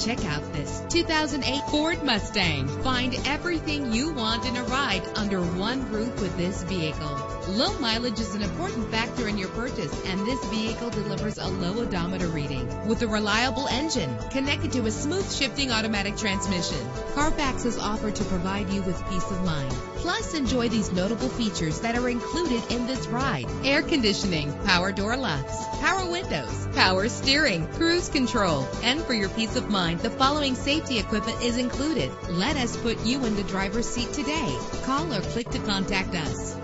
Check out this 2008 Ford Mustang. Find everything you want in a ride under one roof with this vehicle Low mileage is an important factor in your purchase, and this vehicle delivers a low odometer reading with a reliable engine connected to a smooth shifting automatic transmission. Carfax is offered to provide you with peace of mind. Plus, enjoy these notable features that are included in this ride. Air conditioning, power door locks, power windows, power steering, cruise control. And for your peace of mind, the following safety equipment is included. Let us put you in the driver's seat today. Call or click to contact us.